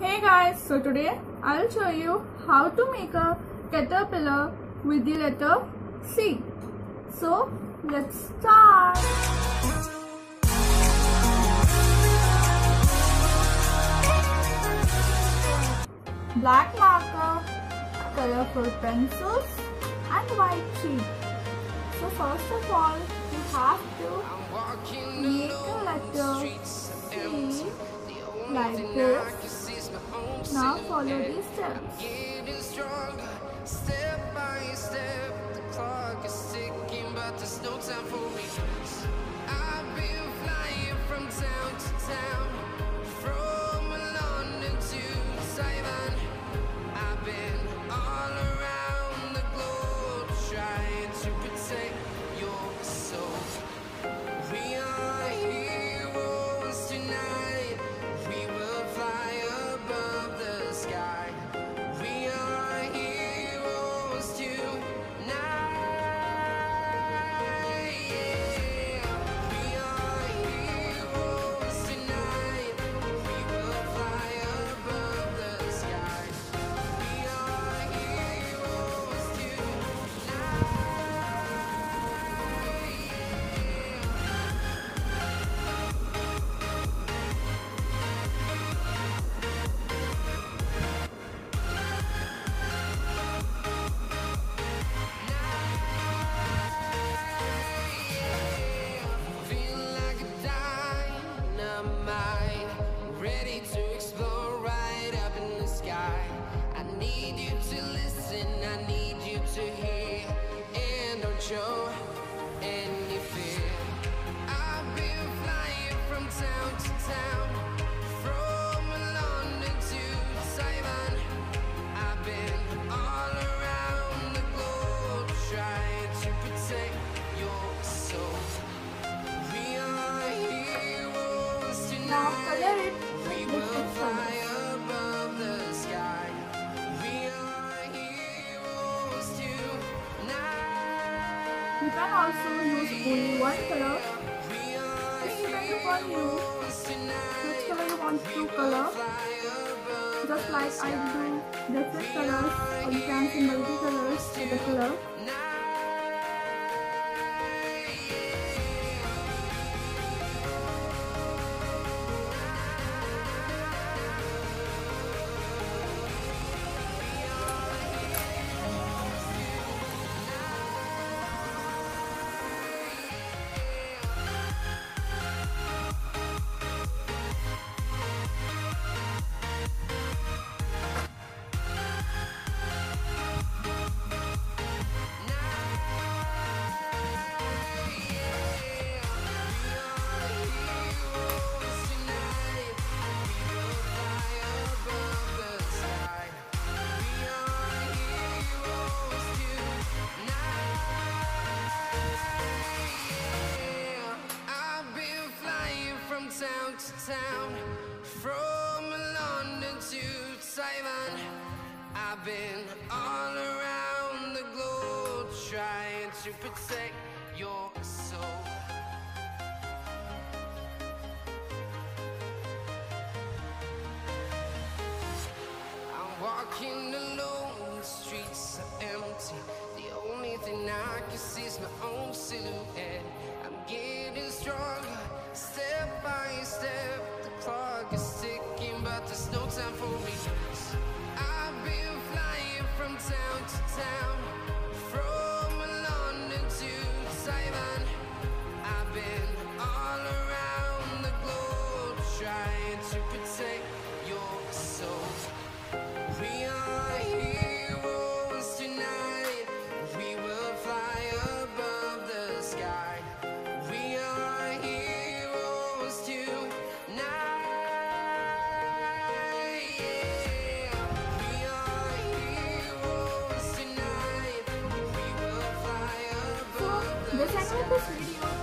Hey guys, so today I'll show you how to make a caterpillar with the letter C. So let's start. Black marker, colorful pencils and white sheet. So first of all, you have to make a letter C like this. Now follow these steps. Now color it We with will different fly colors. above the sky. We are heroes tonight. You can also use only one color. We you do use which color you want to color. Just like I do different colors or you can see multi colors with the color. To town, from London to Taiwan. I've been all around the globe trying to protect your soul. I'm walking alone, the streets are empty. The only thing I The second of this video